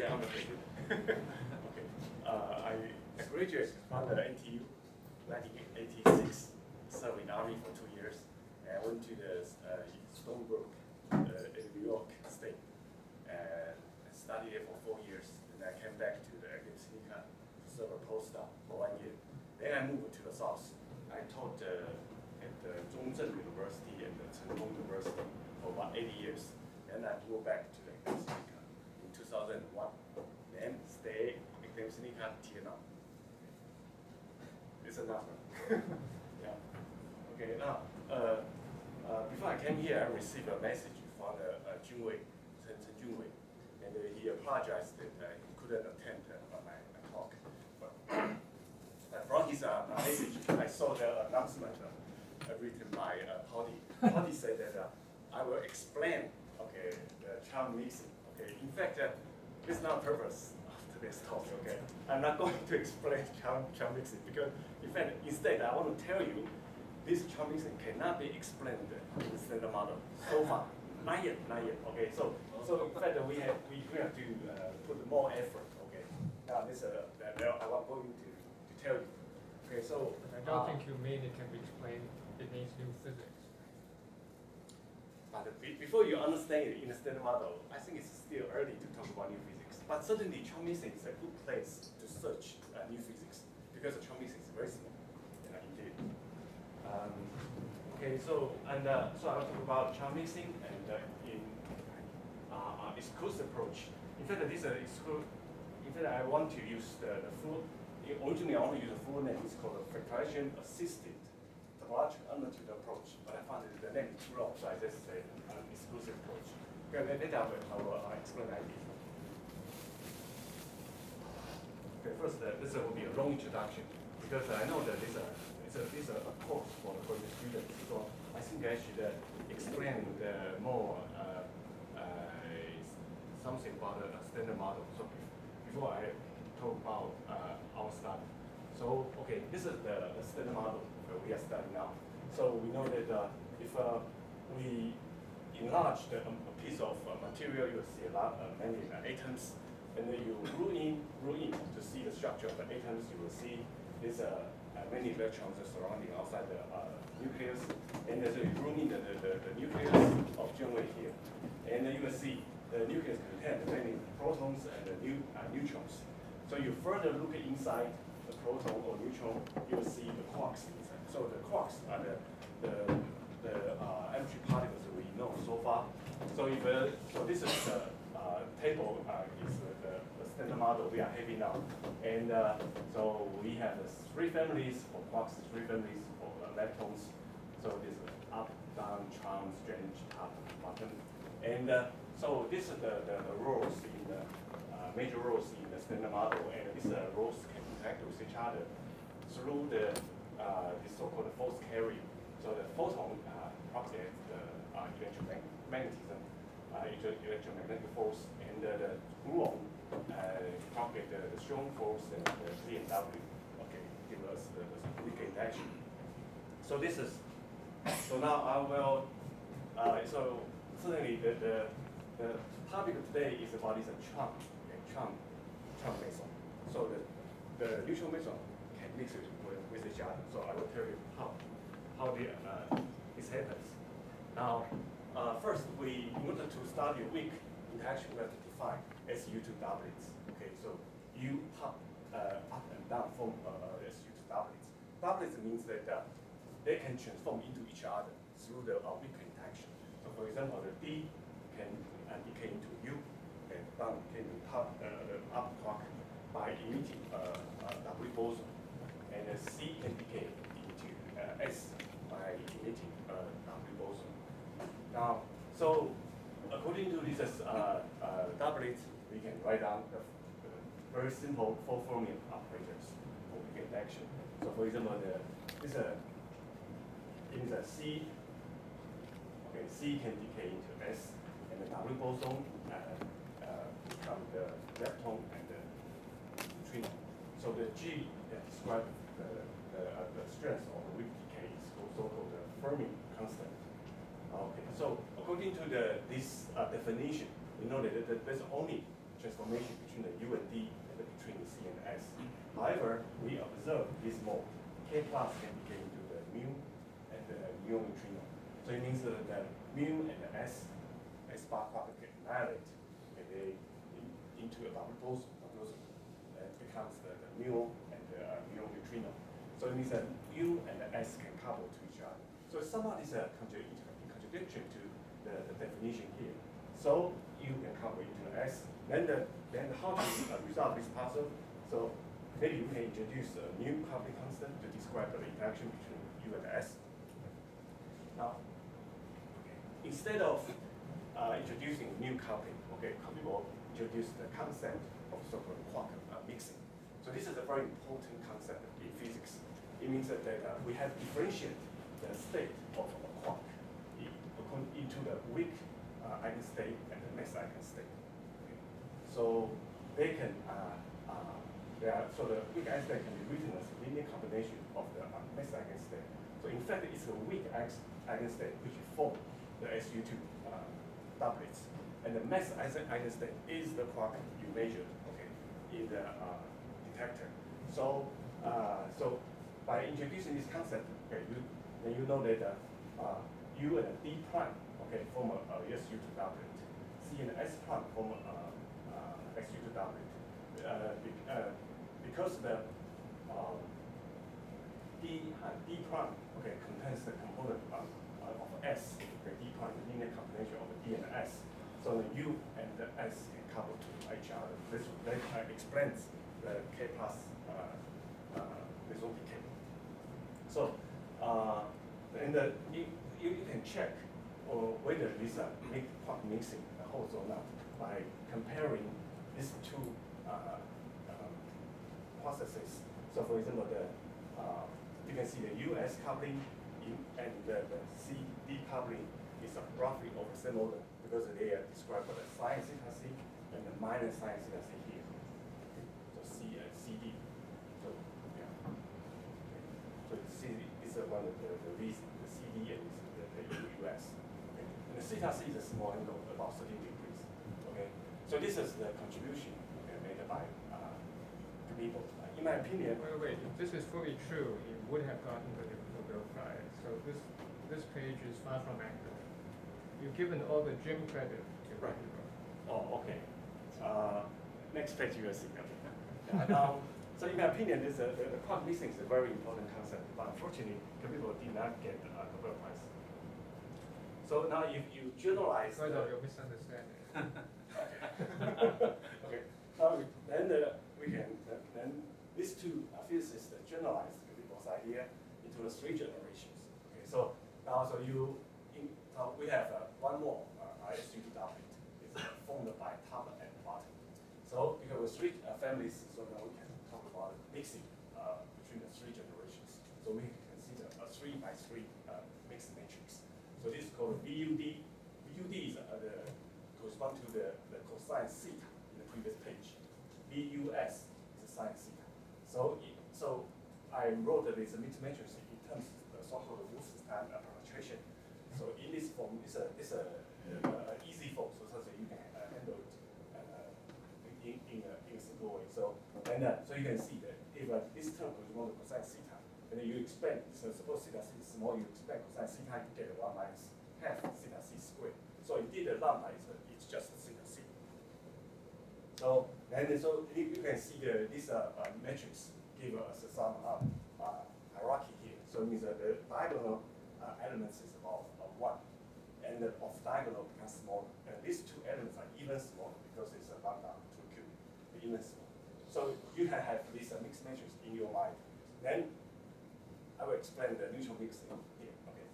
complicated. okay. Uh, I, graduated from the NTU 1986, served in Army for two years, and I went to the uh, Stony Brook uh, in New York State, and I studied there for four years. Then I came back to the Academia Sinica to serve a postdoc for one year. Then I moved to the south. I taught uh, at the Zhongzheng University and the Cheng Kung University for about 80 years. Then I moved back to the Academia Sinica in 2001. Then stay at Academia Sinica till now. It's enough. yeah. Okay, now, uh, uh, before I came here, I received a message from the, uh, Junwei, Chen, Chen Junwei, and uh, he apologized that uh, he couldn't attend uh, my, my talk. But uh, from his uh, message, I saw the announcement uh, written by uh, Patty. Patty said that uh, I will explain, okay, the charm mixing. Okay, in fact, uh, it's not purpose of today's talk. Okay, I'm not going to explain charm, mixing because, in fact, instead I want to tell you this charm mixing cannot be explained in the standard model so far. Not yet, not yet. Okay, so so in fact we have we, have to uh, put more effort. Okay, now this uh, I want going to, to tell you. Okay, so I don't uh, think you mean it can be explained, it needs new physics. But before you understand it in the standard model, I think it's still early to talk about new physics. But certainly, charm mixing is a good place to search uh, new physics because the charm mixing is very small, you know, indeed. Um, okay, so and uh, so I will talk about charm mixing and uh, in uh, uh, exclusive approach. In fact, this is uh, exclu- In fact, I want to use the, the full. Originally, I want to use the full name. It's called a factorization assisted topological analytic approach, but I found that the name is too long, so I just say an exclusive approach. I will, I will uh, explain. Okay, first, uh, this uh, will be a long introduction, because I know that this, uh, a, is a course for, for the students, so I think I should uh, explain the more, uh, uh, something about the standard model. So before I talk about uh, our study. So, okay, this is the, standard model that we are studying now. So we know that uh, if uh, we enlarge the, um, a piece of uh, material, you will see a lot, uh, many uh, atoms, and then you rule in, rule in to see the structure of the atoms, you will see there's uh, uh, many electrons surrounding outside the uh, nucleus, and then you rule in the, the, the, nucleus of Junwei here, and then you will see the nucleus contains many protons and the new, neutrons. So you further look inside the proton or neutron, you will see the quarks inside. So the quarks are the, the, the uh, energy particles we know so far. So if, uh, so this is the uh, table uh, is the, the standard model we are having now. And uh, so we have the three families for quarks, three families for leptons. So this is up, down, charm, strange, top, bottom. And so this is the, the, the roles in the major roles in the standard model, and these roles can interact with each other through the uh, this so-called force carrier. So the photon uh, propagates the uh, electromagnetism, uh, electro- electromagnetic force, and uh, the gluon uh, propagate the, the strong force and the Z and W. Okay, give us the, the weak interaction. So this is so now I will. Uh, so certainly the, the the topic of today is about this uh, charm, okay, charm, charm meson. So the the neutral meson can mix it with, with each other. So I will tell you how how the uh, this happens. Now, uh, first we in order to study weak interaction, we have to define SU2 doublets. Okay, so U top uh, up and down form uh, SU2 doublets. Doublets means that uh, they can transform into each other through the uh, weak interaction. So for example, the D can uh, decay into U, and down into top, uh, up quark by emitting uh, uh, W boson, and the C can decay into uh, S by uh, W boson. Now, so according to this uh, uh, doublets, we can write down the, the very simple four fermion operators for weak interaction. So for example, the this uh, in the C, okay, C can decay into S, and the W boson uh, uh, become the lepton and the neutrino. So the G that describe the, the, uh, the strength of the weak so-called the Fermi constant. Okay, so according to the this uh, definition, we know that, there's only transformation between the U and D and between the C and S. However, we observe this mode. K plus can be decay into the mu and the mu neutrino. So it means that the mu and the S, S bar particle get annihilate and they in, into a. W boson uh, becomes the, the mu and the uh, mu neutrino. So it means that U and the S can couple to. So some somehow this is a contradiction to the, the definition here. So U can couple into S. Then the then how to uh, resolve this puzzle? So maybe we can introduce a new coupling constant to describe the interaction between U and S. Now, instead of uh, introducing new coupling, okay, coupling will introduce the concept of so-called quark uh, mixing. So this is a very important concept in physics. It means that, that uh, we have differentiated the state of a quark into the weak uh, eigenstate and the mass eigenstate. Okay. So they can uh, they are, so the weak eigenstate can be written as a linear combination of the uh, mass eigenstate. So in fact, it's a weak eigenstate which form the SU2 uh, doublets. And the mass eigenstate is the quark you measured, okay, in the uh, detector. So, uh, so by introducing this concept, okay, you, then you know that uh, U and D prime, okay, form a, a SU2 doublet. C and S prime form a uh, SU2 doublet. Uh, be, uh, because the um, D, uh, D prime okay, contains the component of, uh, of S, okay, D prime, the linear combination of D and S. So the U and the S couple to each other. This that uh, explains the K plus uh, uh, meson decay. So, uh, and the, you, you, you can check or whether these are make quark mixing holds or not by comparing these two uh, processes. So for example, the uh, you can see the US coupling in, and the, the CD coupling is roughly of the same order because they are described by the sine theta c and the minus sine theta c here. So C and CD. So yeah. Okay. So Is one of the, the the CD and the, the US. Okay. And the theta c is a small angle about 30 degrees. Okay. So this is the contribution okay, made by Cabibbo. In my opinion. Wait, wait, if this is fully true, you would have gotten the Nobel Prize. So this this page is far from accurate. You've given all the GIM credit to right. Oh, okay. Uh, next page you will see. Okay. Now, so in my opinion, this, uh, the, the quark is a very important concept, but unfortunately, Cabibbo did not get the uh, Nobel Prize. So now if you generalize... Because of your misunderstanding. okay. Now, then the we can then these two physicists generalize Cabibbo's idea into the three generations. Okay, so now so you in, uh, we have uh, one more uh, ISU doublet. It's uh, formed by top and bottom. So because with three uh, families, so now we can talk about mixing uh, between the three generations. So we can consider a three by three uh, mixed matrix. So this is called VUD. VUD is uh, the correspond to the, the cosine theta in the previous page. VUS is a sine theta. So, so I wrote a mixed matrix in terms of the so-called Wolfenstein parametrization. So in this form, it's a, it's a, uh, easy form, so that you can uh, handle it uh, in, in, a, in a simple way. So, and uh, so you can see that if uh, this term corresponds to cosine theta, and you expand, so suppose theta c is small, you expand cosine theta, you get 1 minus half theta c squared. So indeed the lambda is, it's just theta c. So and so you, can see the, this uh, uh, matrix give us some uh, uh, hierarchy here. So it means that the diagonal uh, elements is about uh, 1. And the off diagonal becomes smaller. And these two elements are even smaller because it's a lambda 2 cube, even smaller. So you can have this mixed matrix in your mind. Then I will explain the neutral mixing here. Okay.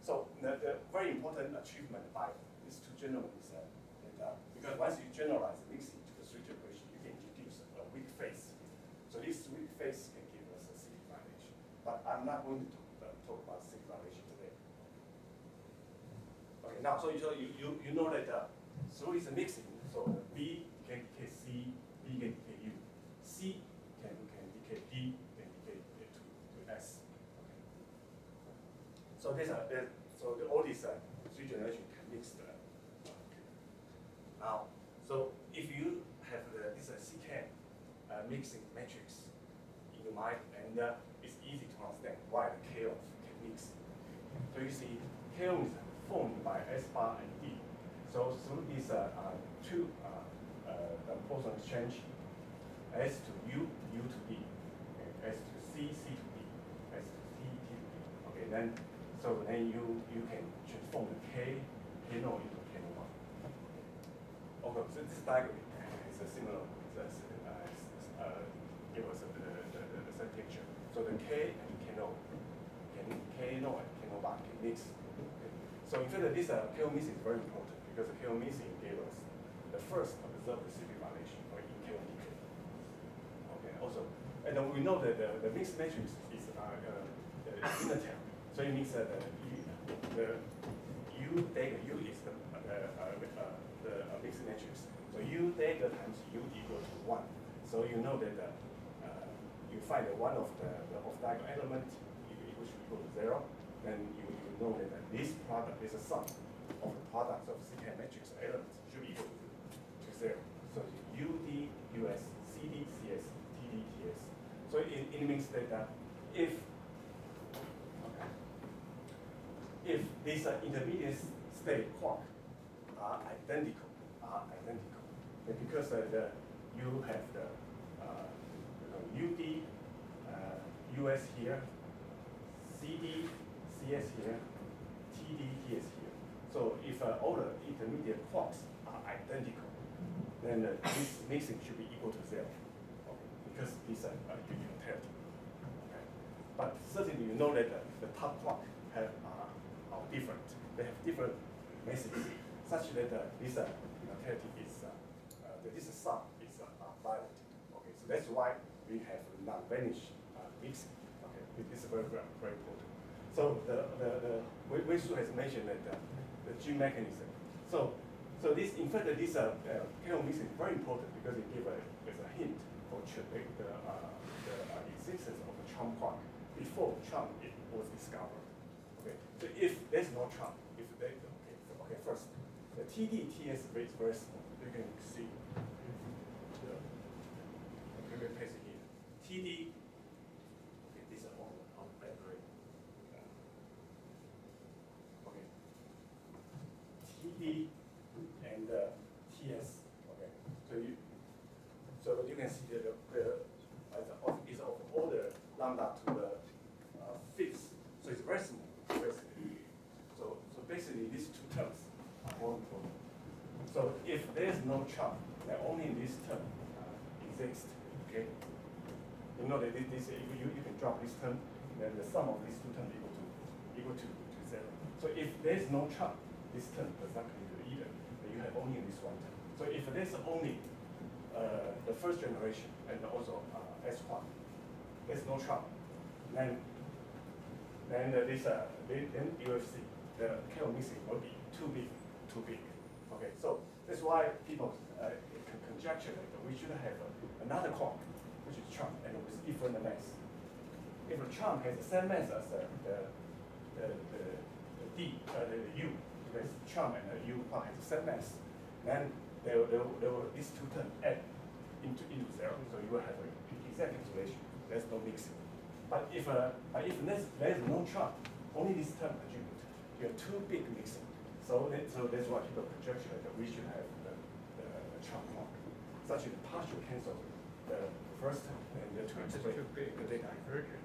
So the, the very important achievement by these two is that, that because once you generalize the mixing, to the strict equation, you can introduce a weak phase. So this weak phase can give us a violation. But I'm not going to talk, uh, talk about CP violation today. Okay, now so you, you, you know that uh, it's a mixing. So B can decay C, B can decay U. C can, can decay D, can decay to, to S. Okay. So these are so the, all these uh, three generations can mix the. Uh, now, so if you have mixing matrix in your mind, and uh, it's easy to understand why the chaos can mix. So you see, chaos is formed by S bar and D. So through these uh, uh, two uh, uh, boson exchange, S to U, U to D, okay, S to C, C to B, S to C, T to D. Okay, then so then you you can transform the K K node into K node one. Okay, so this diagram is a similar, it's a, uh, uh, give us the, the, the, the same picture. So the K and K node, K, K node and K So in fact, this uh, KO mixing is very important because the KO mixing gave us the first observed CP violation in KO decay. Okay, also, and then we know that the, the mixed matrix is uh, uh, unitary. So it means that the, the U dagger U is the, uh, uh, uh, the uh, mixed matrix. So U dagger times U equal to one. So you know that uh, uh, you find that one of the, the off diagonal element equal to equal to zero, then you, you know that this product is a sum of the products of CK matrix elements should be equal to, zero. So UD, US, CD, CS, TD, TS. So it, it means that uh, if if these uh, intermediate state quark are identical, are identical, then because uh, the you have the uh, UD uh, US here, CD CS here, TD TS here. So if uh, all the intermediate quarks are identical, then uh, this mixing should be equal to zero, okay? Because these are uh, unitarity. Okay? But certainly you know that the, the top quark have uh, are different. They have different messages, such that uh, this uh, unitarity is uh, uh, this sum is uh, uh, violated. Okay, so that's why we have non-vanish uh, mixing. Okay, this is very, very important. So the the, the Wei has mentioned that uh, the G mechanism. So so this in fact this uh, uh is very important because it gives a as a hint for the the, uh, the uh, existence of the charm quark before charm it was discovered. Okay, so if there's no charm, if they okay, so, okay first the TD TS rate is very small. You can see. The, we paste it here. TD. Okay, these are all on battery. Okay. TD and uh, TS. Okay, so you so you can see that the, the uh, of, is of order lambda to the uh, fifth. So it's very small. Very small. So so basically these two terms are more important. So if there's no chart, then only this term uh, exists. Okay. You know that this, this if you, you can drop this term, then the sum of these two terms equal to equal to, to zero. So if there's no chart, this term does not contribute either. Then you have only this one term. So if there's only uh, the first generation and also uh, S1, there's no chart, then then uh, this uh, then, see the chaos mixing will be too big, too big. Okay, so that's why people uh, conjecture that we should have another quark, which is charm, and with different mass. If a charm has the same mass as the, the, the, D, uh, the, the U, because charm and the U quark has the same mass, then they will, they will, they will, these two terms add into, into zero, so you will have an exact insulation. There's no mixing. But if, uh, but if there's, there's no charm, only this term contribute, you have two big mixing. So, that, so that's why people conjecture that we should have the, the, charm mark, such as partial cancel the first term and the to It's explain too big, the data. divergent.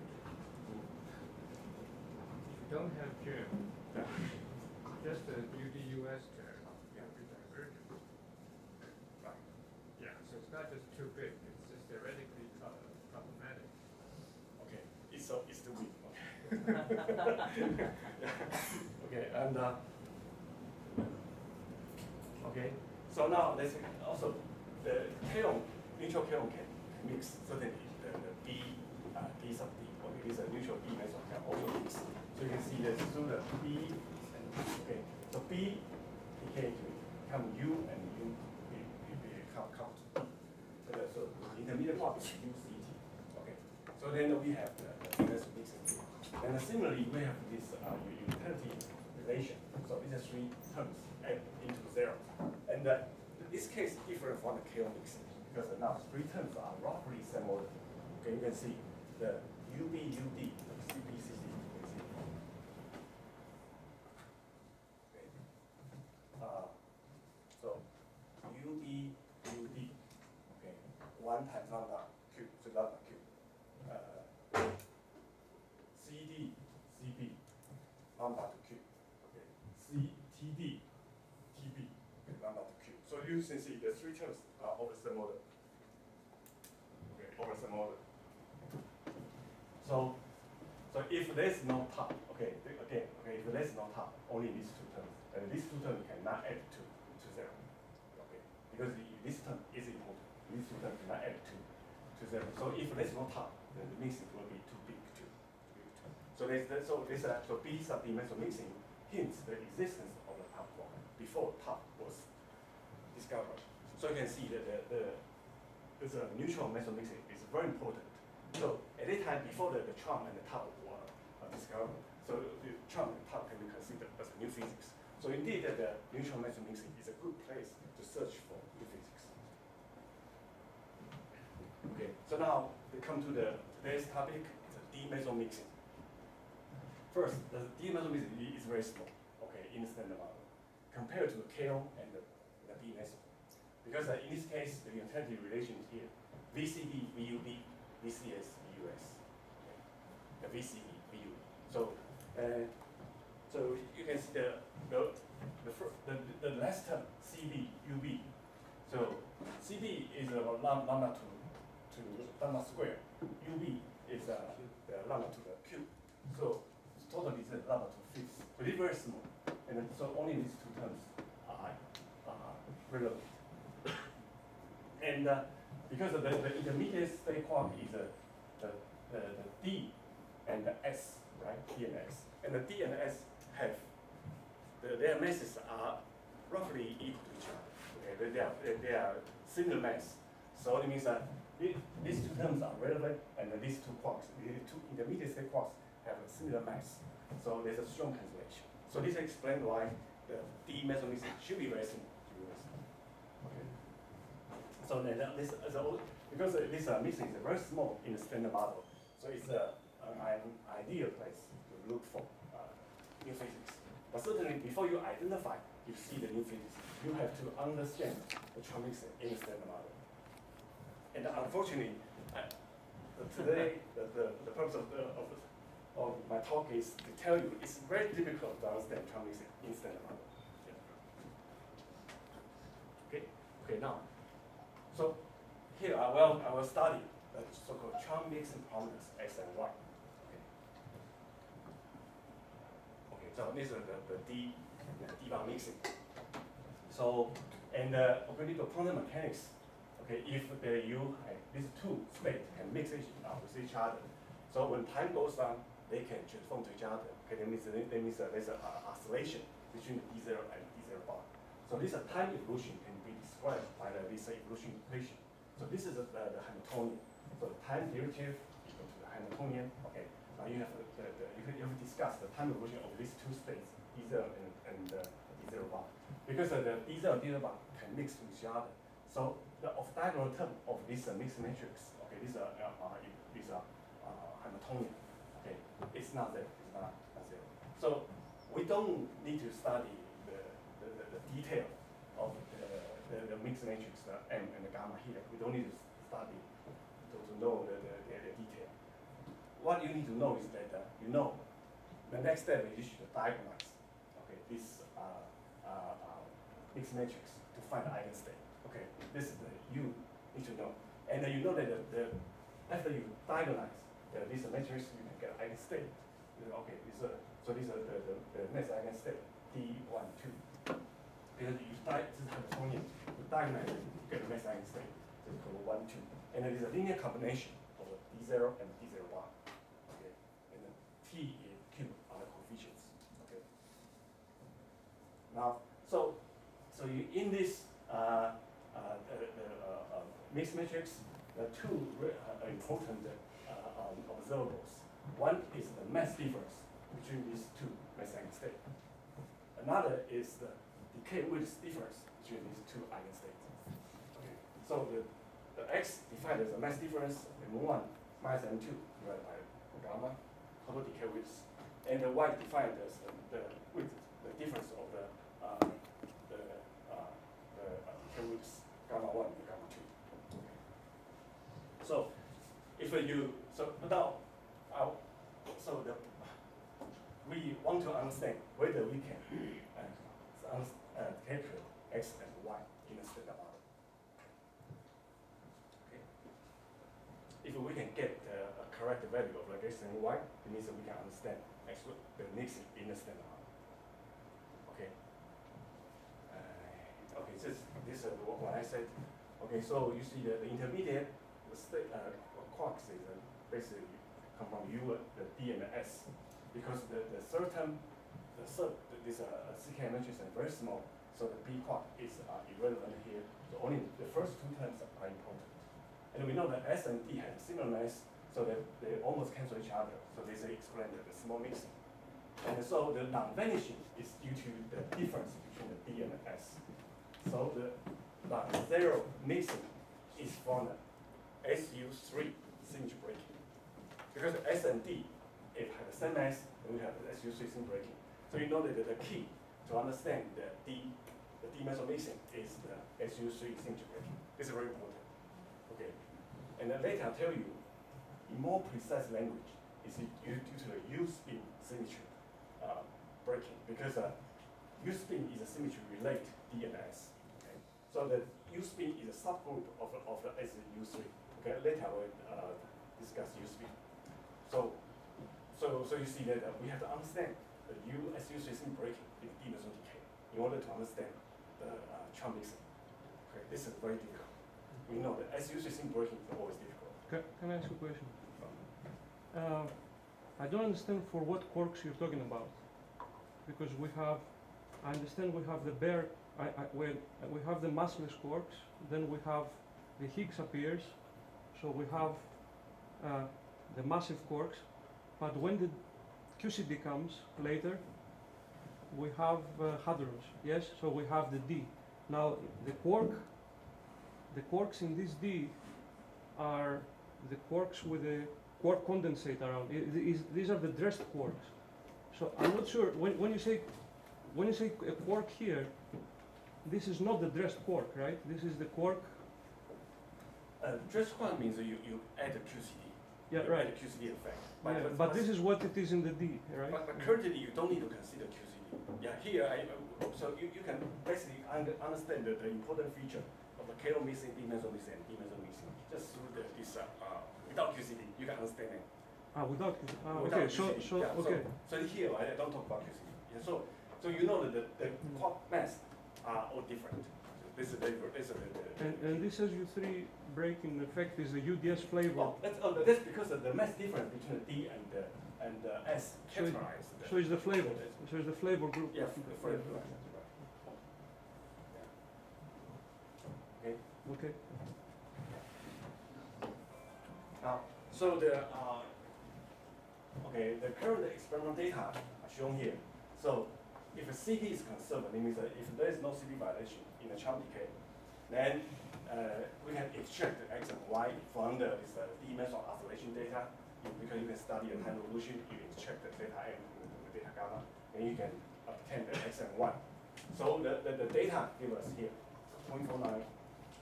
If you don't have GIM, Yeah. just the UDUS term, it'll be divergent. Right. Yeah, so it's not just too big, it's just theoretically problematic. Okay, it's so it's the weak. Okay. okay, and uh, okay, so now let's also the kaon neutral kaon can mix certainly the, the B uh, D sub D. Okay, this is a neutral B meson can also mix. So you can see that through the B okay, so B decay to become U and U be, be count. So the so the intermediate part is UCT. Okay. So then we have the, the mixing here. And similarly, we have this uh, utility relation. So these are three terms. And uh, this case different from the mixing because now three terms are roughly order. Okay, you can see the UB, UD, CP, CC, you can see. Okay. Uh, so UB, UD, okay, one times lambda cube, so lambda cube. Uh, CD, CB, lambda to cube. Okay, C, TD, TB, okay, lambda to cube. So you can see the three terms are over same order. Okay, over same order. So, so if there's no top, okay, again, okay, if there's no top, only these two terms, and these two terms cannot add to, to zero. Okay, because the, this term is important. These two terms cannot add to, to zero. So if there's no top, then the mixing will be too big to. So the- so this, uh, so B subdimensional mixing hints the existence of the top before top was discovered. So you can see that the, the, uh, neutral metal mixing is very important. So at that time, before the, the charm and the top were uh, discovered, so the charm and top can be considered as new physics. So indeed, that the neutral metal mixing is a good place to search for new physics. Okay, so now we come to the today's topic, it's a D-meso mixing. First, the D-meso mixing is very small, okay, in the standard model, compared to the KO and the, B-meso. Because uh, in this case, the unitary relation is here, VCD, VUB, VCS, VUS. okay. The VCD, VUB. So, uh, so you can see the, the, the, the, the last term, CB, UB. So CB is a lambda to, to lambda square. UB is uh, the lambda to the cube. So it's totally is lambda to fifth. So it's very small. And so only these two terms relevant. And uh, because of the, the intermediate state quark is uh, the, the, the D and the S, right? D and S. And the D and S have, the, their masses are roughly equal to each other. Okay, they, are, they, are similar mass. So it means that the- these two terms are relevant and these two quarks, the two intermediate state quarks have a similar mass. So there's a strong cancellation. So this explains why the D mesomerism should be very similar. Should be very similar. Okay. So uh, this is a, because uh, this uh, mixing is very small in the standard model, so it's a, an ideal place to look for uh, new physics. But certainly before you identify, you see the new physics, you have to understand the charm in the standard model. And unfortunately, today the, the, the purpose of, the, of, of my talk is to tell you it's very difficult to understand charm in standard model. Yeah. Okay. Okay. Now. So here I will, I will study the so-called charm mixing parameters x and y. Okay. Okay, so this is the, the D, D bar mixing. So, and uh, according to quantum mechanics, okay, if the you, uh, these two states can mix each, uh, with each other, so when time goes on, they can transform to each other. Okay, that means, that means uh, there's an oscillation between D0 and D0 bar. So this uh, time evolution can be described by the, uh, evolution equation. So this is uh, the, the Hamiltonian. So the time derivative equal to the Hamiltonian. Okay, now you have the, the, the you, can, you have discussed the time evolution of these two states, D0 and, and uh, D0 bar. Because uh, the D0 and D0 bar can mix with each other. So the off diagonal term of this uh, mixed matrix, okay, this uh, uh, uh, is uh, uh, Hamiltonian. Okay, it's not there. It's not, not zero. So we don't need to study the, detail of the, the, the mixed matrix, the M and the gamma here. We don't need to study to, to know the, the, the, detail. What you need to know is that uh, you know the next step is you should diagonalize okay, this uh, uh, uh, mixed matrix to find the eigenstate. Okay, this is the you need to know. And then you know that the, the after you diagonalize the, this matrix, you can get eigenstate. Okay, this uh, so these are the, the, the next eigenstate D one two. Because you di this is Hamiltonian, you diagonalize it, you get the next eigenstate. So it's called one two. And it is a linear combination of D zero and D zero one. Okay, and then T and Q are the coefficients. Okay. Now, so so you in this uh, uh, the, the uh, uh, mixed matrix, are two uh, important uh, um, observables. One is the mass difference between these two mass eigenstates. Another is the decay width difference between these two eigenstates. Okay. So the, the x defined as the mass difference m1 minus m2 divided by gamma total decay width, and the y defined as the, the width, the difference of the uh, the uh, the uh, decay width gamma 1 and gamma 2. So if you so now uh, so the we want to understand whether we can uh, uh, x and y in a standard model. Okay. If we can get uh, a correct value of like x and y, it means that we can understand x, the mixing in the standard model. Okay. Uh, okay, this this is what, I said. Okay, so you see the, the intermediate the state, uh, quarks is uh, basically come from U, the D and the S because the, the term, the third, this uh, CK matrix is very small, so the B quark is uh, irrelevant here. So only the first two terms are important. And we know that S and D have similar mass, so that they almost cancel each other. So this explains the small mixing. And so the non-vanishing is due to the difference between the D and the S. So the non-zero mixing is from the SU3 symmetry breaking. Because S and D if have the same mass, and we have the SU3 sim breaking. So you know that the key to understand the D, the D is the SU3 symmetry. This is very important. Okay. And then later I'll tell you, in more precise language, is due to the U spin symmetry uh, breaking because uh, U spin is a symmetry relate D and S. Okay. So the U spin is a subgroup of, of the SU3. Okay. Later I will uh, discuss U spin. So so, so you see that uh, we have to understand the U SU system breaking in D meson decay in order to understand the uh, mixing. Okay, this is very difficult. We know that SU system breaking is always difficult. Can, can I ask a question? Uh, I don't understand for what quarks you're talking about. Because we have, I understand we have the bare, I, I, well, we have the massless quarks, then we have the Higgs appears, so we have uh, the massive quarks, but when the QCD comes later, we have uh, hadrons, yes? So we have the D. Now the quark, the quarks in this D are the quarks with the quark condensate around. It, it is, these are the dressed quarks. So I'm not sure when, when you say when you say a quark here, this is not the dressed quark, right? This is the quark. Uh, dressed quark means you, you add a QCD. Yeah, right. A QCD effect. But, yeah, but this is what it is in the D, right? But, but currently you don't need to consider QCD. Yeah, here I uh, so you, you can basically under, understand the, the important feature of the Kalo mixing, D meson mixing, and mixing just through the, this uh, uh, without QCD. You can understand it. Ah, without QCD. Ah, Without okay. So QCD, so yeah, okay. So, so here I don't talk about QCD. Yeah, so so you know that the, the quark mass are all different. This is the this is the, the, And, and this SU3 breaking effect is the UDS flavor. Well, that's, oh, that's because of the mass difference between the D and the and the S So it-. So it's the flavor. So it's the flavor group. Yeah, of the flavor. flavor. Okay. Okay. Now, so the uh, okay, the current experimental data are shown here. So if a CP is conserved, it means that if there is no CP violation in the charm decay, then uh, we can extract the X and Y from the this uh, dimensional oscillation data. Because you can study the time evolution, you extract the data M and the data gamma, and you can obtain the X and Y. So the, the, the data give us here 0.49,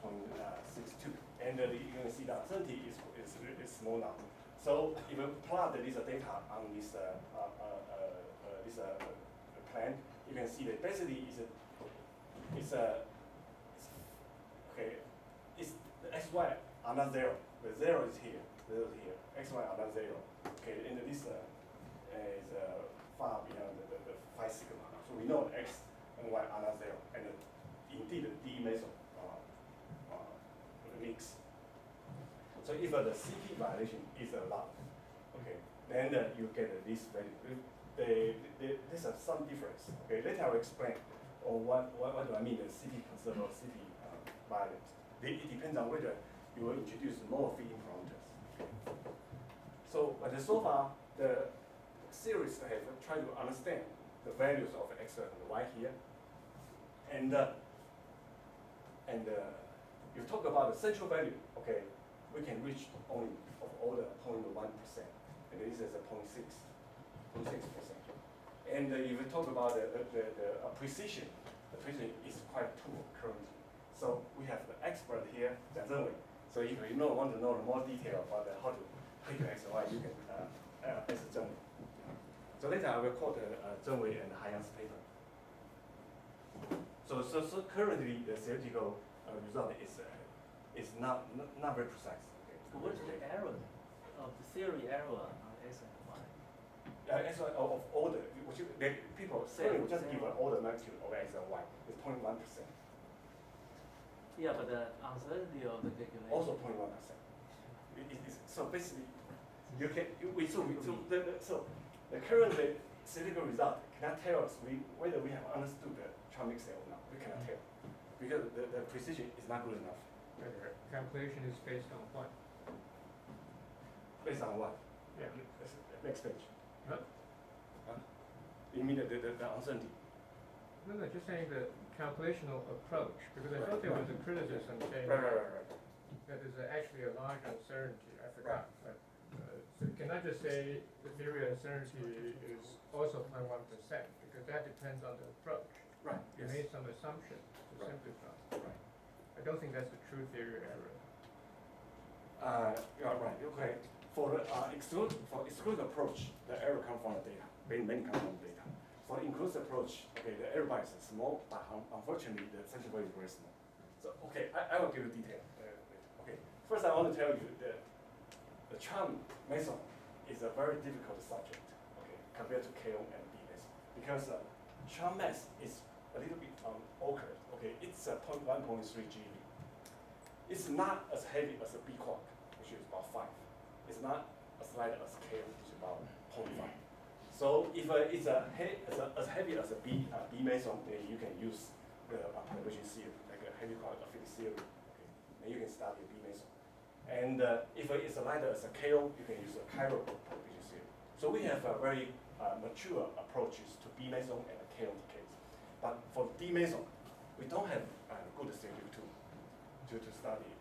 0.62, and uh, you can see the uncertainty is, is, is small now. So if you plot this uh, data on this uh, uh, uh, uh, this uh, uh, plan, you can see that basically it's a, it's a it's, okay, it's the x y are not zero. The zero is here, zero is here. X y are not zero. Okay, and this uh, is uh, far beyond the, the, the phi sigma. So we know x and y are not zero, and uh, indeed the d meso uh, uh, mix. So if uh, the CP violation is allowed, okay, then uh, you get this value. They, they, there's some difference. Okay, later I'll explain. Or what, what, what do I mean, the CP conserved or CP uh, violent. They, it depends on whether you will introduce more feeding parameters. So, but so far, the series have tried to understand the values of x and y here. And, uh, and uh, you talk about the central value, okay, we can reach only of order 0.1 percent, and this is a 0.6, 0.6 percent. And uh, if you talk about the, the, the, precision, the precision is quite poor currently. So we have the expert here, Jiang Zhenwei. So if you know, want to know more detail about how to pick X and Y, you can uh, uh, ask Zhenwei. So later I will quote uh, uh, Zhenwei and Haiyang's paper. So, so, so currently the theoretical uh, result is, uh, is not, not, not very precise. Okay. What is the error of the theory error on Y? Uh, as well of, of order, which they, people say we just give an order magnitude of x and y is 0.1 percent, Yeah, but the uncertainty of the calculation. also 0.1 percent. It, it is, so basically, you can, you, we, so, we, so, the, the, so the current theoretical result cannot tell us we, whether we have understood the charm mixture or not. We cannot tell because the, the precision is not good enough. Whether calculation is based on what? Based on what? Yeah. Next page. Huh? Huh? You mean the, the, the uncertainty? No, no, just saying the calculational approach, because I thought there was a criticism saying Right, right, right, right. that there's a- actually a large uncertainty, I forgot. But, uh, so can I just say the theory of uncertainty is also 0.1 percent, because that depends on the approach. Right. You Yes. made some assumptions to Right. simplify. Right. I don't think that's the true theory error. Uh, yeah, right, okay. For the uh, exclude, for exclude approach, the error comes from the data, many, come from data. For inclusive approach, okay, the error bias is small, but un- unfortunately, the central value is very small. So, okay, I, I will give you detail. uh. Okay, first I want to tell you that the charm meson is a very difficult subject, okay, compared to KO and B meson. Because uh, charm mass is a little bit um, awkward, okay, it's a 0.1, 0.3 GeV. It's not as heavy as a B quark, which is about five. It's not as K, which is about 0.5. So if it's a he- as, a, as heavy as a B, uh, B meson, then you can use the perturbation theory, like a heavy quark effective theory. Okay. Then you can study B meson. And uh, if it's lighter as a KO, you can use a chiral perturbation theory. So we have uh, very uh, mature approaches to B meson and KO decays. But for D meson, we don't have uh, good theory tool to, to study it.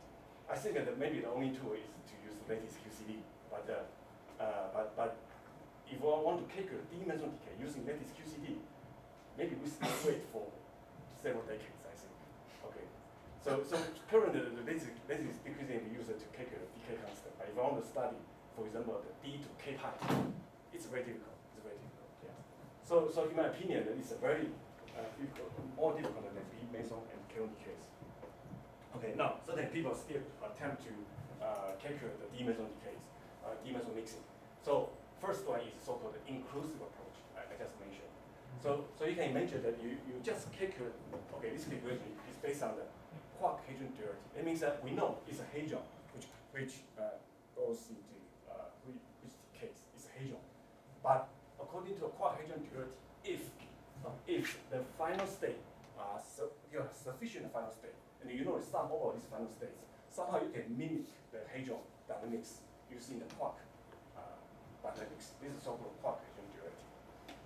I think that maybe the only tool is to the lattice QCD, but, uh, uh, but, but if I want to calculate D-meson decay using lattice QCD, maybe we still wait for several decades, I think. Okay. So, so currently the lattice, lattice decreasing we use it to calculate decay constant, but if I want to study, for example, the D to K pi, it's very difficult, it's very difficult, yeah. So, so in my opinion, it's a very, uh, difficult, more difficult than D-meson and K decays. Okay, now, certain people still attempt to uh, calculate the D-meson decays, uh, D-meson mixing. So first one is so-called inclusive approach, I, I just mentioned. So, so you can imagine that you, you just calculate, okay, this calculation is based on the quark hadron duality. It means that we know it's a hadron, which, which uh, goes into, uh, which, which decays, it's a hadron. But according to a quark hadron duality, if, uh, if the final state su- you have sufficient final state, and you know the sum over these final states, somehow you can mimic the hadron dynamics using the quark uh, dynamics. This is so-called quark hadron duality.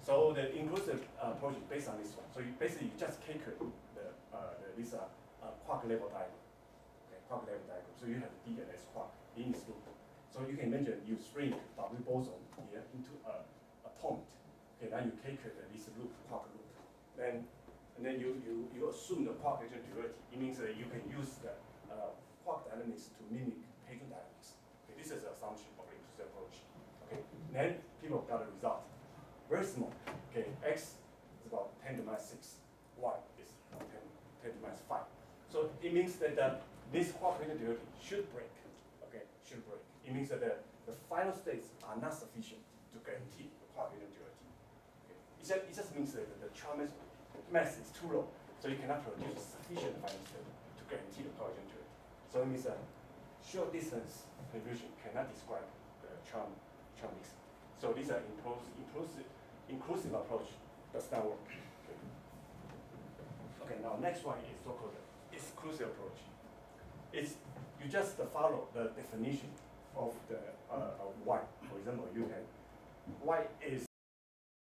So the inclusive uh, approach is based on this one. So you basically you just calculate the, uh, the this uh, uh, quark level diagram. Okay, quark level diagram. So you have D and S quark in this loop. So you can imagine you string W boson here into a, a point. Okay, then you calculate this loop, quark loop. Then and then you, you, you assume the quark hadron duality. It means that you can use the uh, dynamics to mimic hadron dynamics. Okay, this is the assumption of the inclusive approach. Okay, then people got a result. Very small. Okay, x is about 10 to minus 6, y is about 10, 10 to minus 5. So it means that uh, this hadron duality should break. Okay, should break. It means that the, the final states are not sufficient to guarantee the hadron duality. Okay. It, just, it just means that the, the charm mass, is too low, so you cannot produce sufficient final state to guarantee the hadron duality. So it means that short distance contribution cannot describe the charm, charm mix. So these are inclusive, inclusive, inclusive approach does not work. Okay. now next one is so-called exclusive approach. It's you just follow the definition of the uh, of y. For example, you can y is